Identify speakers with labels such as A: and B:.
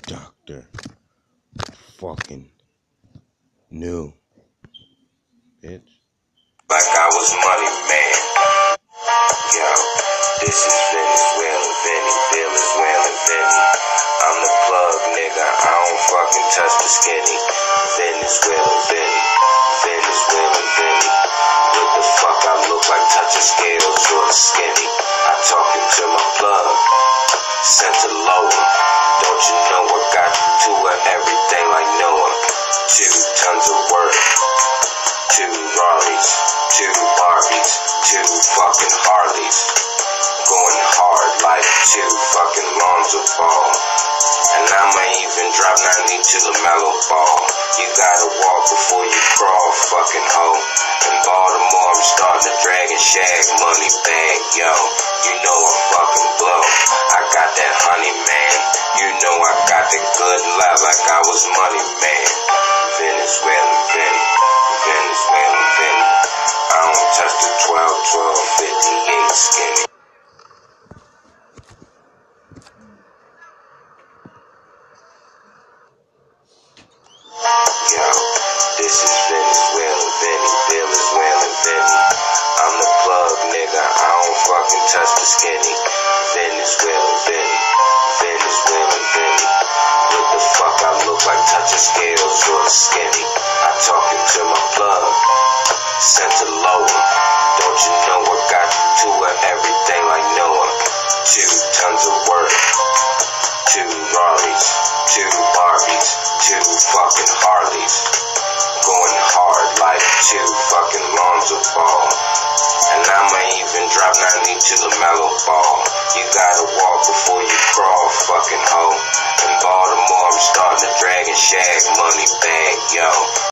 A: Doctor fucking new. Bitch.
B: Like I was money man. Yo, this is Venezuela, Vinny, Venezuela, Vinny. I'm the plug, nigga. I don't fucking touch the skinny. Venezuela, Vinny, Venezuela, Vinny. What the fuck I look like touching scales or skinny? I talking to my plug, sent work, two Rarries, two Barbies, two fucking Harleys. Going hard like two fucking Lonzo Ball. And I might even drop 90 to the mellow ball. You gotta walk before you crawl, fucking hoe. In Baltimore, I'm starting to drag and shag money bag, yo. You know I fucking blow. I got that honey, man. You know I got the good life skinny. Venezuela, Vinny, Venezuela, Vinny. What the fuck I look like touching scales or skinny? I talking to my plug, Sinaloa. Don't you know I got to her everything like Noah? Two tons of work, two Rarries, two Barbies, two fucking Harleys. Drop 90 to the mellow ball. You gotta walk before you crawl, fucking hoe. In Baltimore, I'm starting to drag and shag money bag, yo.